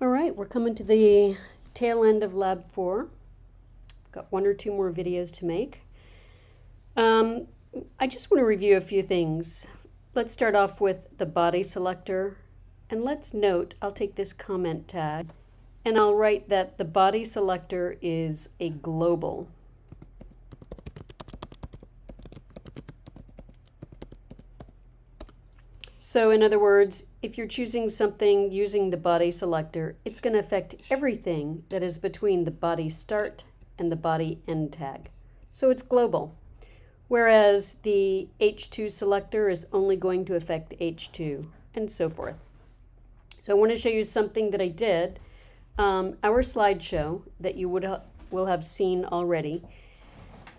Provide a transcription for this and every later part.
All right, we're coming to the tail end of Lab 4. Got one or two more videos to make. Um, I just want to review a few things. Let's start off with the body selector. And let's note, I'll take this comment tag, and I'll write that the body selector is a global. So in other words, if you're choosing something using the body selector, it's going to affect everything that is between the body start and the body end tag. So it's global. Whereas the H2 selector is only going to affect H2 and so forth. So I want to show you something that I did. Um, our slideshow that you would ha will have seen already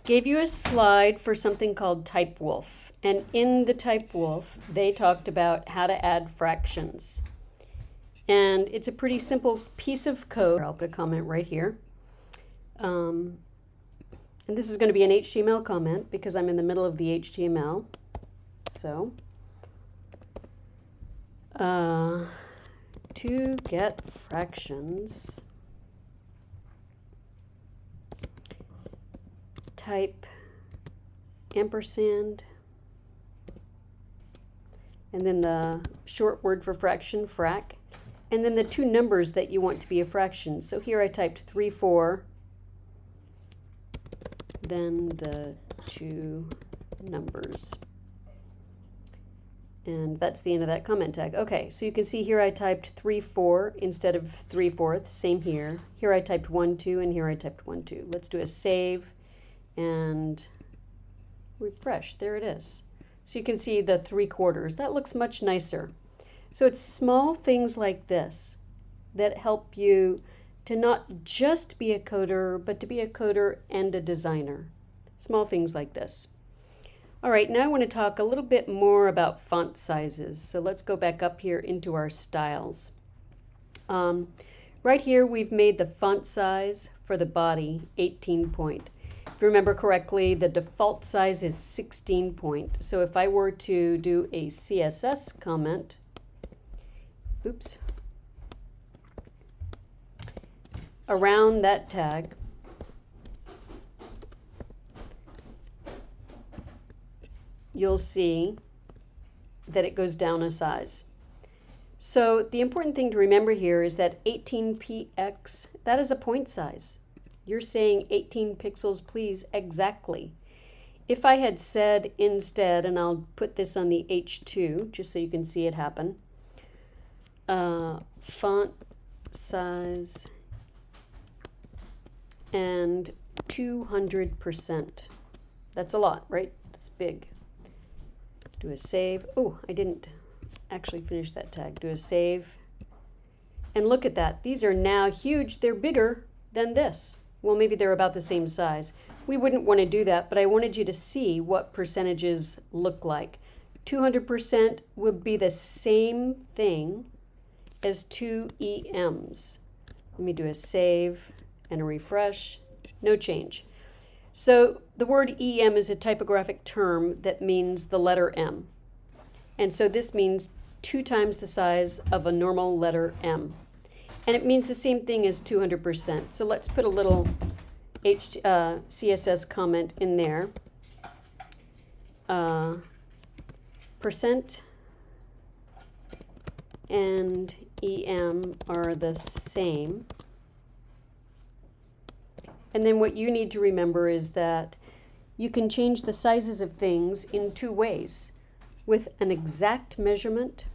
gave you a slide for something called Typewolf. And in the Typewolf, they talked about how to add fractions. And it's a pretty simple piece of code. I'll put a comment right here. Um, and this is going to be an HTML comment because I'm in the middle of the HTML. So, uh, to get fractions, type ampersand, and then the short word for fraction, frac, and then the two numbers that you want to be a fraction. So here I typed 3, 4, then the two numbers. And that's the end of that comment tag. Okay, so you can see here I typed 3, 4 instead of 3 fourths. Same here. Here I typed 1, 2, and here I typed 1, 2. Let's do a save and refresh. There it is. So you can see the 3 quarters. That looks much nicer. So it's small things like this that help you to not just be a coder, but to be a coder and a designer. Small things like this. All right, now I want to talk a little bit more about font sizes. So let's go back up here into our styles. Um, right here, we've made the font size for the body 18 point. If you remember correctly, the default size is 16 point. So if I were to do a CSS comment, oops, around that tag, you'll see that it goes down a size. So the important thing to remember here is that 18px, that is a point size. You're saying 18 pixels, please, exactly. If I had said instead, and I'll put this on the H2 just so you can see it happen, uh, font size and 200%. That's a lot, right? That's big do a save. Oh, I didn't actually finish that tag. Do a save. And look at that. These are now huge. They're bigger than this. Well, maybe they're about the same size. We wouldn't want to do that, but I wanted you to see what percentages look like. 200% would be the same thing as 2 EMs. Let me do a save and a refresh. No change. So the word EM is a typographic term that means the letter M. And so this means two times the size of a normal letter M. And it means the same thing as 200%. So let's put a little H, uh, CSS comment in there. Uh, percent and EM are the same. And then what you need to remember is that you can change the sizes of things in two ways with an exact measurement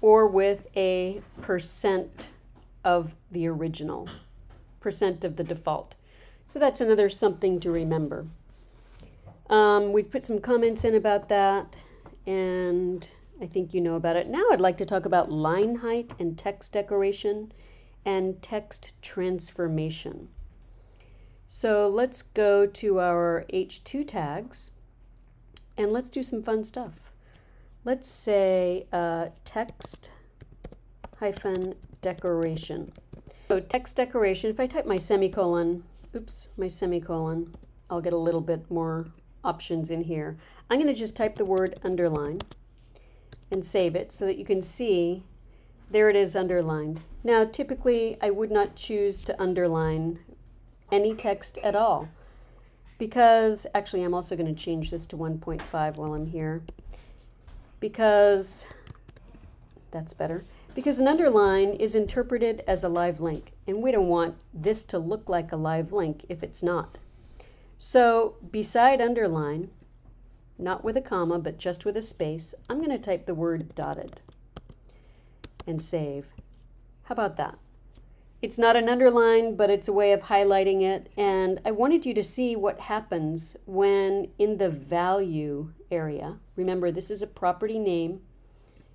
or with a percent of the original, percent of the default. So that's another something to remember. Um, we've put some comments in about that, and I think you know about it. Now I'd like to talk about line height and text decoration and text transformation. So let's go to our H2 tags and let's do some fun stuff. Let's say uh, text hyphen decoration. So text decoration, if I type my semicolon, oops, my semicolon, I'll get a little bit more options in here. I'm going to just type the word underline and save it so that you can see there it is underlined. Now, typically, I would not choose to underline any text at all because, actually, I'm also going to change this to 1.5 while I'm here because that's better. Because an underline is interpreted as a live link, and we don't want this to look like a live link if it's not. So beside underline, not with a comma, but just with a space, I'm going to type the word dotted and save. How about that? It's not an underline, but it's a way of highlighting it. And I wanted you to see what happens when in the value area, remember this is a property name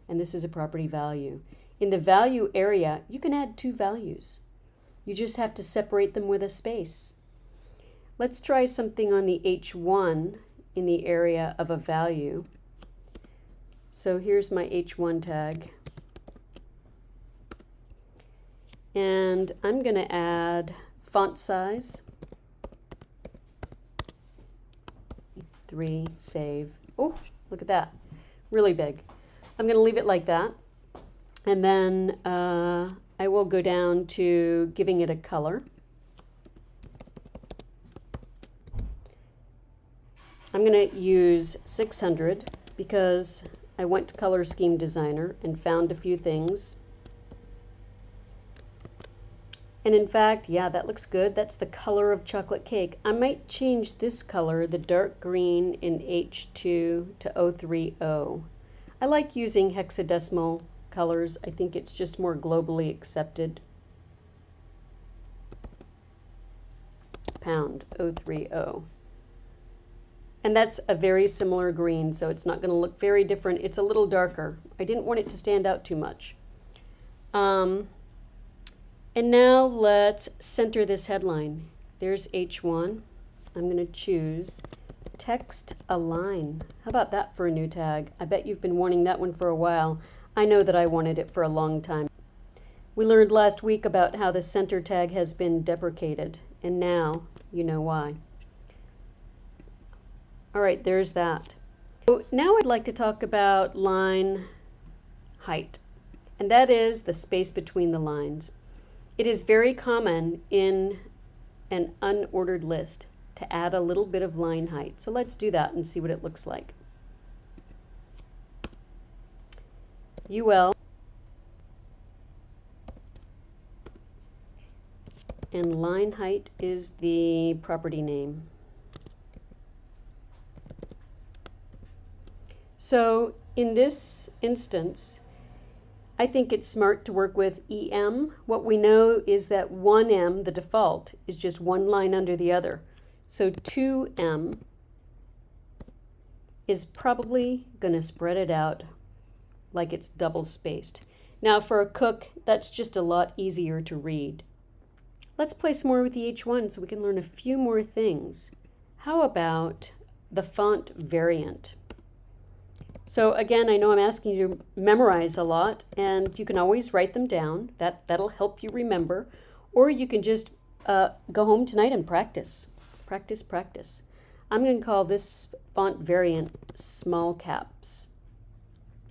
and this is a property value. In the value area, you can add two values. You just have to separate them with a space. Let's try something on the H1 in the area of a value. So here's my H1 tag. And I'm going to add font size. 3, save. Oh, look at that. Really big. I'm going to leave it like that. And then uh, I will go down to giving it a color. I'm going to use 600 because I went to Color Scheme Designer and found a few things. And in fact, yeah, that looks good. That's the color of chocolate cake. I might change this color, the dark green in H2 to 030. I like using hexadecimal colors. I think it's just more globally accepted. Pound 030. And that's a very similar green, so it's not going to look very different. It's a little darker. I didn't want it to stand out too much. Um, and now let's center this headline. There's H1. I'm going to choose text align. How about that for a new tag? I bet you've been wanting that one for a while. I know that I wanted it for a long time. We learned last week about how the center tag has been deprecated, and now you know why. All right, there's that. So now I'd like to talk about line height, and that is the space between the lines. It is very common in an unordered list to add a little bit of line height. So let's do that and see what it looks like. UL and line height is the property name. So in this instance, I think it's smart to work with EM. What we know is that 1M, the default, is just one line under the other. So 2M is probably going to spread it out like it's double spaced. Now for a cook, that's just a lot easier to read. Let's play some more with the H1 so we can learn a few more things. How about the font variant? So again, I know I'm asking you to memorize a lot, and you can always write them down. That, that'll help you remember. Or you can just uh, go home tonight and practice. Practice, practice. I'm going to call this font variant small caps.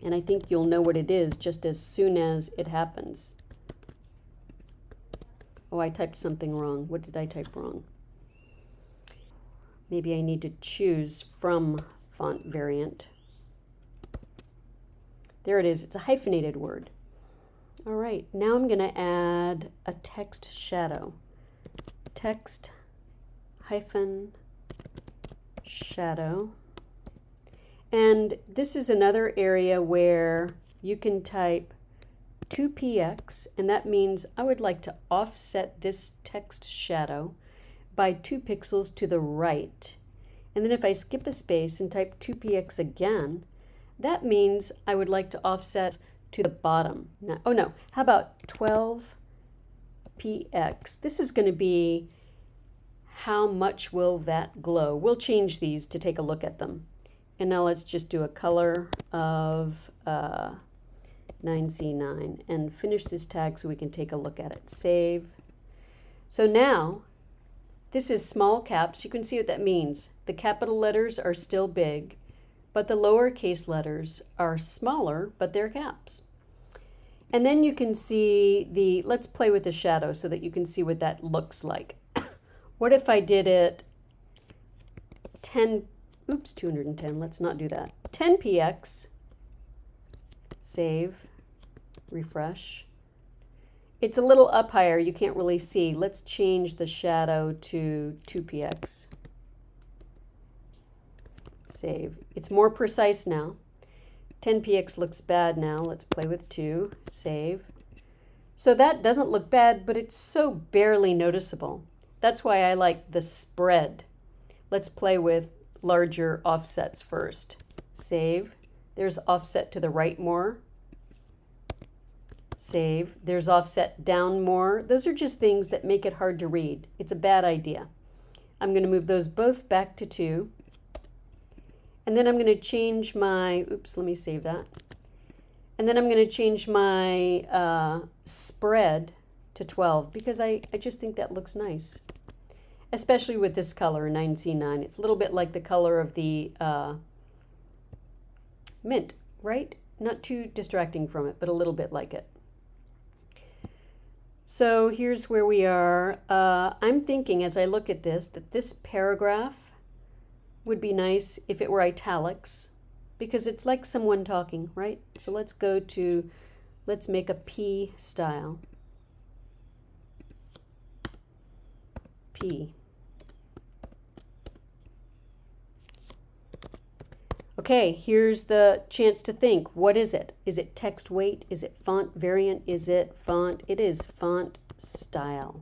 And I think you'll know what it is just as soon as it happens. Oh, I typed something wrong. What did I type wrong? Maybe I need to choose from font variant. There it is. It's a hyphenated word. All right, now I'm going to add a text shadow. Text hyphen shadow. And this is another area where you can type 2px, and that means I would like to offset this text shadow by 2 pixels to the right. And then if I skip a space and type 2px again, that means I would like to offset to the bottom. Now, oh no, how about 12px? This is going to be how much will that glow? We'll change these to take a look at them. And now let's just do a color of uh, 9C9 and finish this tag so we can take a look at it. Save. So now, this is small caps. You can see what that means. The capital letters are still big but the lowercase letters are smaller, but they're caps. And then you can see the, let's play with the shadow so that you can see what that looks like. what if I did it 10, oops, 210, let's not do that. 10 px, save, refresh. It's a little up higher, you can't really see. Let's change the shadow to 2px. Save. It's more precise now. 10px looks bad now. Let's play with 2. Save. So that doesn't look bad, but it's so barely noticeable. That's why I like the spread. Let's play with larger offsets first. Save. There's offset to the right more. Save. There's offset down more. Those are just things that make it hard to read. It's a bad idea. I'm going to move those both back to 2. And then I'm going to change my, oops, let me save that. And then I'm going to change my uh, spread to 12 because I, I just think that looks nice. Especially with this color, 9C9. It's a little bit like the color of the uh, mint, right? Not too distracting from it, but a little bit like it. So here's where we are. Uh, I'm thinking as I look at this that this paragraph would be nice if it were italics because it's like someone talking, right? So let's go to, let's make a P style. Okay, here's the chance to think. What is it? Is it text weight? Is it font variant? Is it font? It is font style.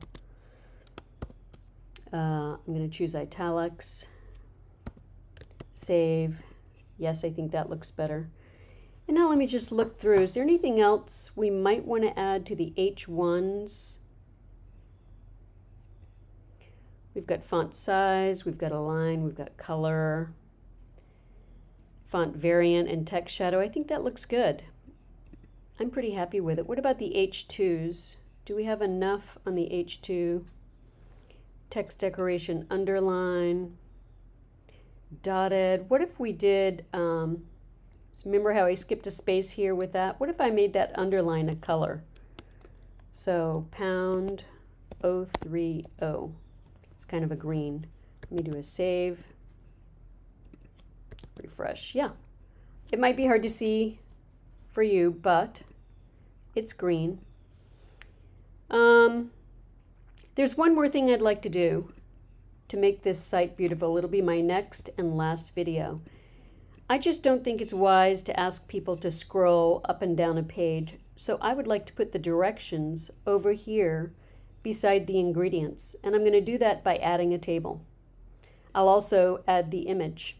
Uh, I'm going to choose italics save. Yes, I think that looks better. And now let me just look through. Is there anything else we might want to add to the H1s? We've got font size, we've got align, we've got color, font variant, and text shadow. I think that looks good. I'm pretty happy with it. What about the H2s? Do we have enough on the H2? Text decoration, underline, dotted. What if we did, um, so remember how I skipped a space here with that? What if I made that underline a color? So pound 030. It's kind of a green. Let me do a save. Refresh. Yeah. It might be hard to see for you, but it's green. Um, there's one more thing I'd like to do to make this site beautiful. It'll be my next and last video. I just don't think it's wise to ask people to scroll up and down a page, so I would like to put the directions over here beside the ingredients, and I'm going to do that by adding a table. I'll also add the image.